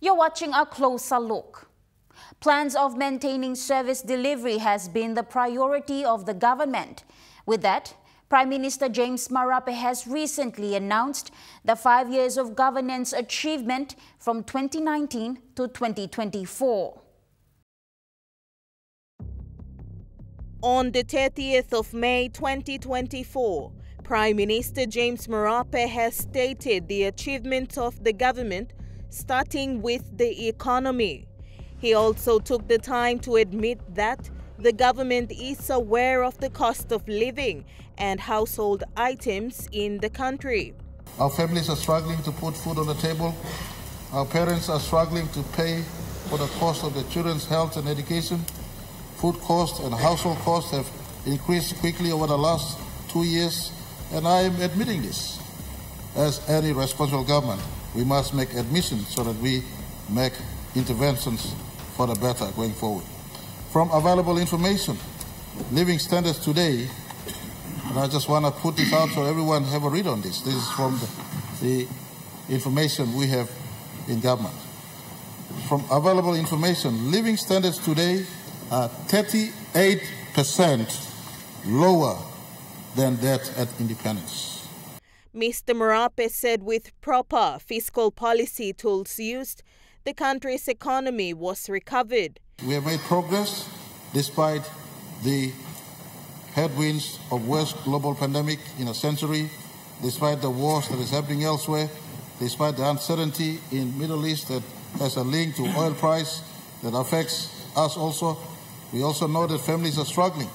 You're watching a closer look. Plans of maintaining service delivery has been the priority of the government. With that, Prime Minister James Marape has recently announced the five years of governance achievement from 2019 to 2024. On the 30th of May 2024, Prime Minister James Marape has stated the achievements of the government starting with the economy. He also took the time to admit that the government is aware of the cost of living and household items in the country. Our families are struggling to put food on the table. Our parents are struggling to pay for the cost of their children's health and education. Food costs and household costs have increased quickly over the last two years, and I am admitting this. As any responsible government, we must make admissions so that we make interventions for the better going forward. From available information, living standards today, and I just want to put this out so everyone have a read on this. This is from the, the information we have in government. From available information, living standards today are 38% lower than that at independence. Mr. Marape said with proper fiscal policy tools used, the country's economy was recovered. We have made progress despite the headwinds of worst global pandemic in a century, despite the wars that is happening elsewhere, despite the uncertainty in Middle East that has a link to oil price that affects us also. We also know that families are struggling,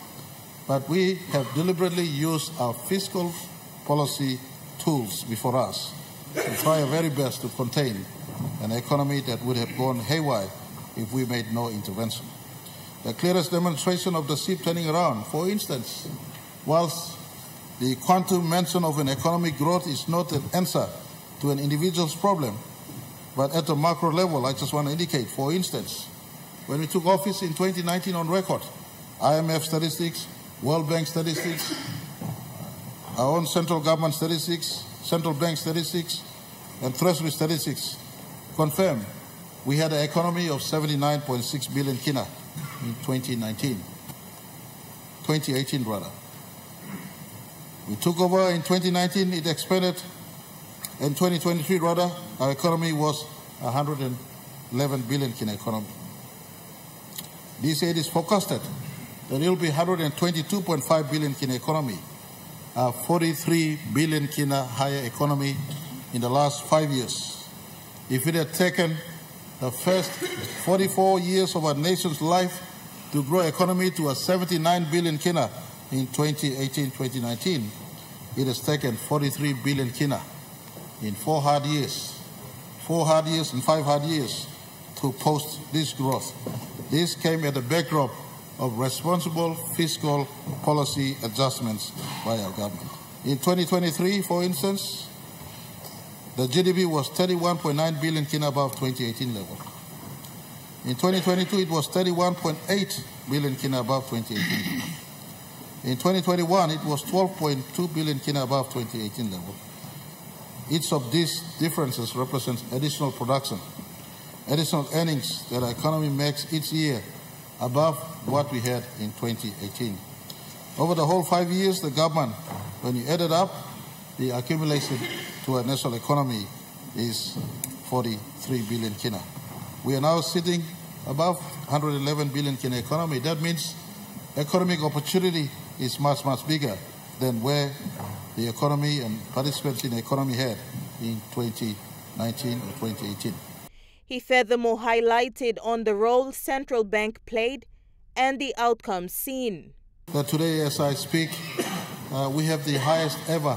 but we have deliberately used our fiscal policy tools before us to try our very best to contain an economy that would have gone haywire if we made no intervention. The clearest demonstration of the ship turning around, for instance, whilst the quantum mention of an economic growth is not an answer to an individual's problem, but at a macro level, I just want to indicate, for instance, when we took office in 2019 on record, IMF statistics, World Bank statistics, our own central government statistics, central bank statistics, and treasury statistics confirm we had an economy of 79.6 billion kina in 2019, 2018 rather. We took over in 2019, it expanded. In 2023 rather, our economy was 111 billion kina economy. This aid is forecasted that it will be 122.5 billion kina economy, a 43 billion kina higher economy in the last five years. If it had taken the first 44 years of our nation's life to grow economy to a 79 billion kina in 2018-2019. It has taken 43 billion kina in four hard years, four hard years and five hard years to post this growth. This came at the backdrop of responsible fiscal policy adjustments by our government. In 2023, for instance, the GDP was 31.9 billion kina above 2018 level. In 2022, it was 31.8 billion kina above 2018. In 2021, it was 12.2 billion kina above 2018 level. Each of these differences represents additional production, additional earnings that our economy makes each year above what we had in 2018. Over the whole five years, the government, when you add it up, the accumulation to our national economy is 43 billion kina. We are now sitting above 111 billion kina economy. That means economic opportunity is much, much bigger than where the economy and participants in the economy had in 2019 or 2018. He furthermore highlighted on the role central bank played and the outcomes seen. That today, as I speak, uh, we have the highest ever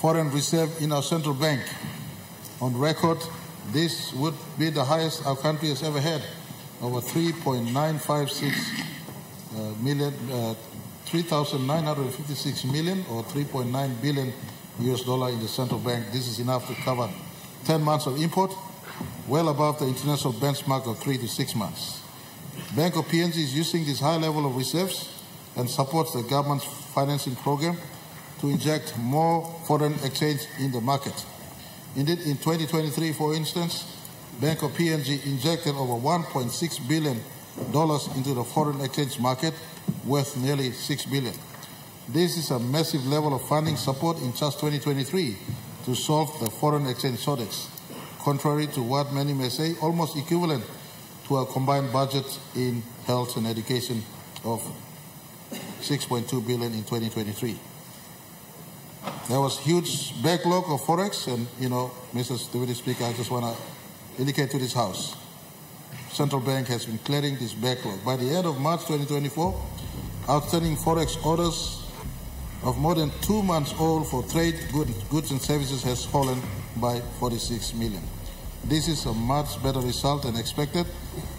foreign reserve in our central bank. On record, this would be the highest our country has ever had, over 3.956 uh, million, uh, 3,956 million or 3.9 billion US dollar in the central bank. This is enough to cover 10 months of import, well above the international benchmark of three to six months. Bank of PNG is using this high level of reserves and supports the government's financing program to inject more foreign exchange in the market. Indeed, in 2023, for instance, Bank of PNG injected over 1.6 billion dollars into the foreign exchange market, worth nearly 6 billion. This is a massive level of funding support in just 2023 to solve the foreign exchange shortage. Contrary to what many may say, almost equivalent to a combined budget in health and education of 6.2 billion in 2023. There was huge backlog of forex, and you know, Mrs. Deputy Speaker, I just want to indicate to this House, Central Bank has been clearing this backlog. By the end of March 2024, outstanding forex orders of more than two months old for trade goods and services has fallen by 46 million. This is a much better result than expected.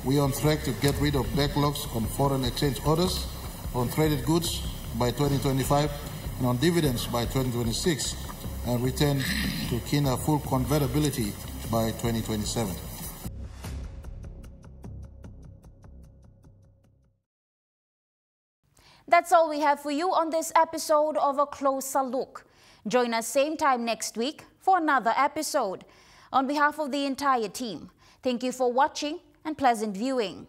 We are on track to get rid of backlogs on foreign exchange orders, on traded goods by 2025, and on dividends by 2026, and return to Kina full convertibility by 2027. That's all we have for you on this episode of A Closer Look. Join us same time next week for another episode. On behalf of the entire team, thank you for watching and pleasant viewing.